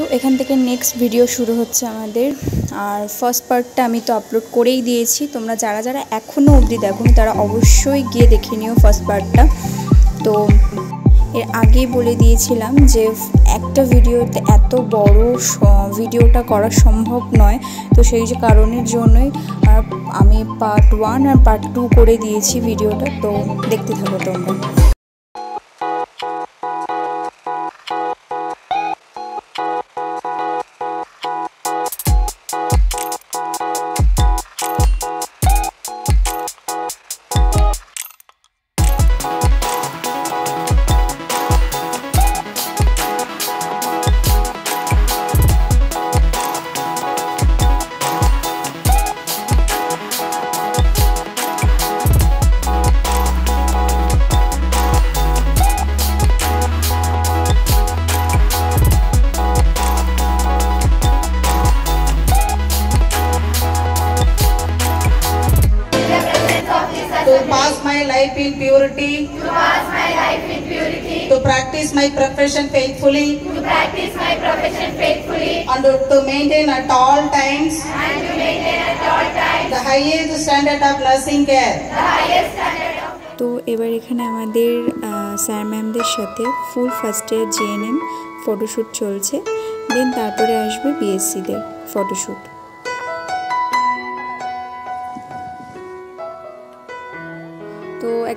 তো এখান থেকে নেক্সট ভিডিও শুরু হচ্ছে আমাদের। আর ফার্স্ট পার্টটা আমি তো আপলোড করেই দিয়েছি। তোমরা যারা যারা এখনও অবধি দেখো তারা অবশ্যই গিয়ে দেখে নিও ফার্স্ট পার্টটা তো এর আগেই বলে দিয়েছিলাম যে, একটা ভিডিওতে এত বড় ভিডিওটা করা সম্ভব নয়। তো সেই যে কারণের জন্যই আমি পার্ট ওয়ান আর পার্ট টু করে দিয়েছি ভিডিওটা তো দেখতে থাকো তোমরা। My life in purity. To pass my life in purity. To practice my profession faithfully. To practice my profession faithfully. And to maintain at all times. And to maintain at all times. The highest standard of nursing care. The highest standard of তো এবার এখানে আমাদের sir ম্যামদের সাথে full first year GNM photoshoot চলছে then তারপরে আসবে বিএসসিদের photoshoot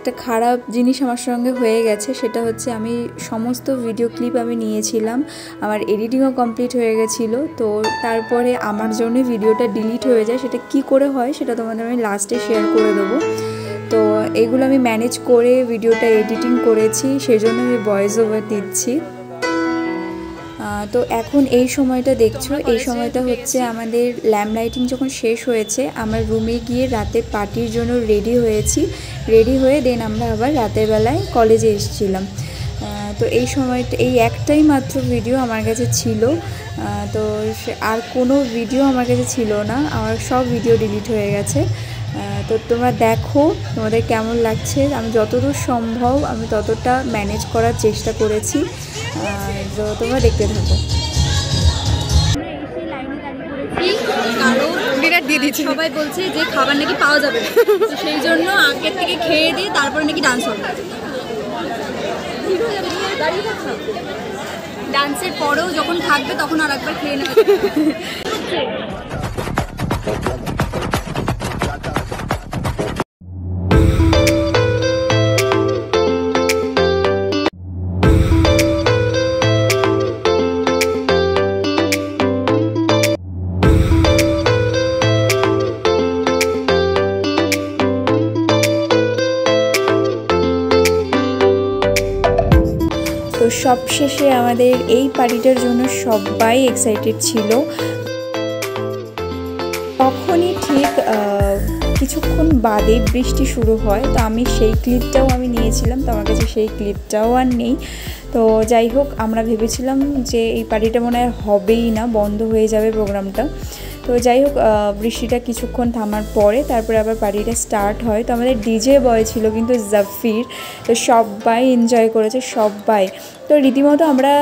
একটা খারাপ জিনিস আমার সঙ্গে হয়ে গেছে, সেটা হচ্ছে আমি সমস্ত ভিডিও ক্লিপ আমি নিয়েছিলাম, আমার এডিটিংও কমপ্লিট হয়ে গেছিল, তো তারপরে আমার জন্য ভিডিওটা ডিলিট হয়ে যায়, সেটা কি করে হয় সেটা তোমাদের আমি লাস্টে শেয়ার করে দেবো। তো এগুলো আমি ম্যানেজ করে ভিডিওটা এডিটিং করেছি, সেজন্য আমি ভয়েস ওভার দিচ্ছি। তো এখন এই সময়টা দেখছ, এই সময়টা হচ্ছে আমাদের ল্যাম্প লাইটিং যখন শেষ হয়েছে, আমার রুমে গিয়ে রাতে পার্টির জন্য রেডি হয়েছি। রেডি হয়ে দেন আমরা আবার রাতের বেলায় কলেজে এসেছিলাম। তো এই সময়টা, এই একটাই মাত্র ভিডিও আমার কাছে ছিল। তো আর কোনো ভিডিও আমার কাছে ছিল না, আমার সব ভিডিও ডিলিট হয়ে গেছে। তো তোমরা দেখো তোমাদের কেমন লাগছে। আমি যতদূর সম্ভব আমি ততটা ম্যানেজ করার চেষ্টা করেছি। তো তোমরা দেখতে থাকো। সবাই বলছে যে খাবার নাকি পাওয়া যাবে সেই জন্য আগের থেকে খেয়ে দিয়ে তারপরে নাকি ডান্স হবে। ডান্সের পরেও যখন থাকবে তখন আর একবার খেয়ে নেবে। তো সবশেষে আমাদের এই পার্টিটার জন্য সবাই এক্সাইটেড ছিল। তখনই ঠিক কিছুক্ষণ বাদে বৃষ্টি শুরু হয়, তো আমি সেই ক্লিপটাও আমি নিয়েছিলাম, তো আমার কাছে সেই ক্লিপটাও আর নেই। তো যাই হোক, আমরা ভেবেছিলাম যে এই পার্টিটা মনে হয় হবেই না, বন্ধ হয়ে যাবে প্রোগ্রামটা। তো যাই হোক বৃষ্টিটা কিছুক্ষণ থামার পরে তারপরে আবার পার্টিটা স্টার্ট হয়। তো আমাদের ডিজে বয় ছিল কিন্তু জাফির, তো সবাই এনজয় করেছে, সবাই। তো রীতিমতো আমরা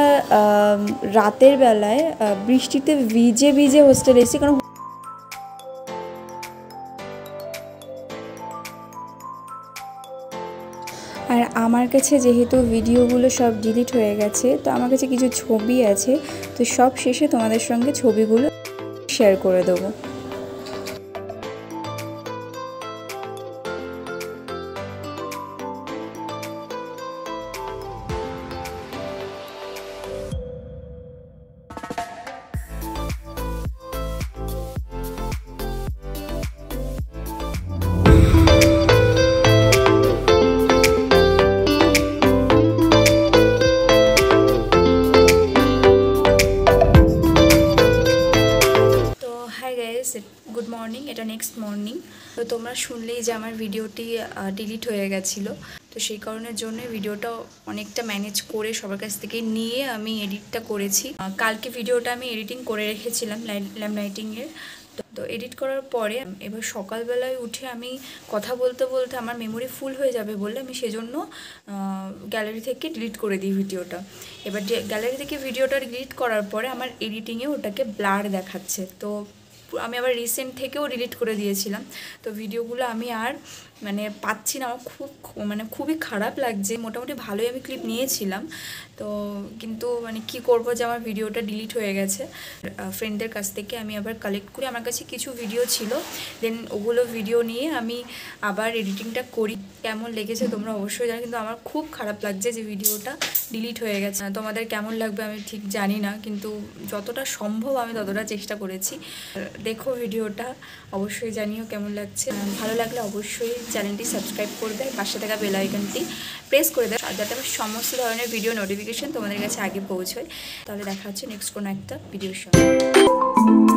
রাতের বেলায় বৃষ্টিতে ভিজে ভিজে হোস্টেলে এসেছি, কারণ আর আমার কাছে যেহেতু ভিডিওগুলো সব ডিলিট হয়ে গেছে, তো আমার কাছে কিছু ছবি আছে। তো সব শেষে তোমাদের সঙ্গে ছবিগুলো শেয়ার করে দেবো। গুড মর্নিং এটা নেক্সট মর্নিং তো তোমরা শুনলেই যে আমার ভিডিওটি ডিলিট হয়ে গেছিল। তো সেই কারণের জন্য ভিডিওটা অনেকটা ম্যানেজ করে সবার কাছ থেকে নিয়ে আমি এডিটটা করেছি। কালকে ভিডিওটা আমি এডিটিং করে রেখেছিলাম ল্যাম্প লাইটিংয়ের তো এডিট করার পরে এবার সকালবেলায় উঠে আমি কথা বলতে বলতে আমার মেমোরি ফুল হয়ে যাবে বলে আমি সেজন্য গ্যালারি থেকে ডিলিট করে দিই ভিডিওটা এবার গ্যালারি থেকে ভিডিওটা ডিলিট করার পরে আমার এডিটিংয়ে ওটাকে ব্লার দেখাচ্ছে। তো আমি আবার রিসেন্ট থেকেও ডিলিট করে দিয়েছিলাম। তো ভিডিওগুলো আমি আর মানে পাচ্ছি না, আমার খুব মানে খুবই খারাপ লাগছে। মোটামুটি ভালোই আমি ক্লিপ নিয়েছিলাম। তো কিন্তু মানে কি করব যে আমার ভিডিওটা ডিলিট হয়ে গেছে। ফ্রেন্ডদের কাছ থেকে আমি আবার কালেক্ট করি। আমার কাছে কিছু ভিডিও ছিল। দেন ওগুলো ভিডিও নিয়ে আমি আবার এডিটিংটা করি। কেমন লেগেছে তোমরা অবশ্যই জানো। কিন্তু আমার খুব খারাপ লাগছে যে ভিডিওটা ডিলিট হয়ে গেছে। তোমাদের কেমন লাগবে আমি ঠিক জানি না। কিন্তু যতটা সম্ভব আমি ততটা চেষ্টা করেছি। দেখো ভিডিওটা, অবশ্যই জানিও কেমন লাগছে। ভালো লাগলে অবশ্যই চ্যানেলটি সাবস্ক্রাইব করে দেয় পাশে থাকা বেল আইকনটি প্রেস করে দেয় যাতে আমার সমস্ত ধরনের ভিডিও নোটিফিকেশন তোমাদের কাছে আগে পৌঁছয়। তাহলে দেখা হচ্ছে নেক্সট কোনো একটা ভিডিওর সঙ্গে